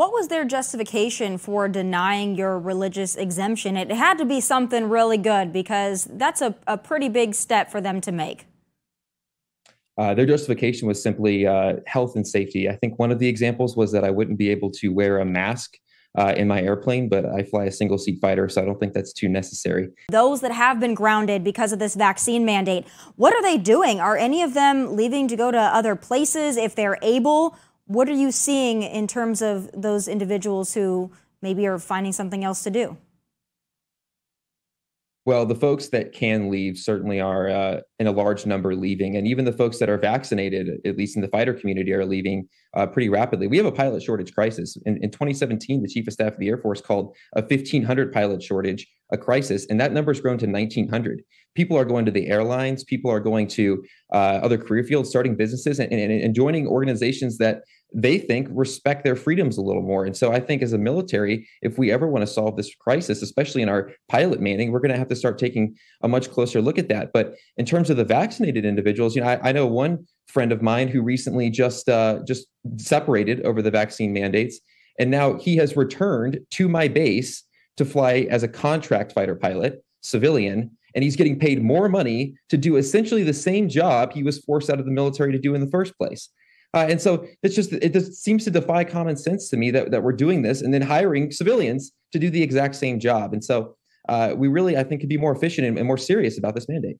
What was their justification for denying your religious exemption? It had to be something really good because that's a, a pretty big step for them to make. Uh, their justification was simply uh, health and safety. I think one of the examples was that I wouldn't be able to wear a mask uh, in my airplane, but I fly a single seat fighter, so I don't think that's too necessary. Those that have been grounded because of this vaccine mandate, what are they doing? Are any of them leaving to go to other places if they're able? What are you seeing in terms of those individuals who maybe are finding something else to do? Well, the folks that can leave certainly are uh, in a large number leaving, and even the folks that are vaccinated, at least in the fighter community, are leaving uh, pretty rapidly. We have a pilot shortage crisis. In, in 2017, the chief of staff of the Air Force called a 1,500 pilot shortage a crisis, and that number has grown to 1,900. People are going to the airlines. People are going to uh, other career fields, starting businesses, and, and, and joining organizations that they think respect their freedoms a little more. And so I think as a military, if we ever want to solve this crisis, especially in our pilot manning, we're going to have to start taking a much closer look at that. But in terms of the vaccinated individuals, you know, I, I know one friend of mine who recently just uh, just separated over the vaccine mandates, and now he has returned to my base to fly as a contract fighter pilot, civilian, and he's getting paid more money to do essentially the same job he was forced out of the military to do in the first place. Uh, and so it's just it just seems to defy common sense to me that, that we're doing this and then hiring civilians to do the exact same job. And so uh, we really, I think, could be more efficient and, and more serious about this mandate.